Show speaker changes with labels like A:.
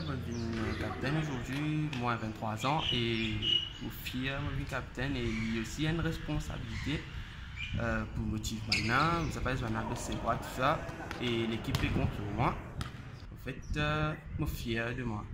A: je suis capitaine aujourd'hui, moi 23 ans, et mon fils, je suis capitaine, et il y a aussi une responsabilité euh, pour motiver maintenant, vous savez, maintenant, c'est quoi tout ça, et l'équipe est contre moi. En fait, je suis fier de moi.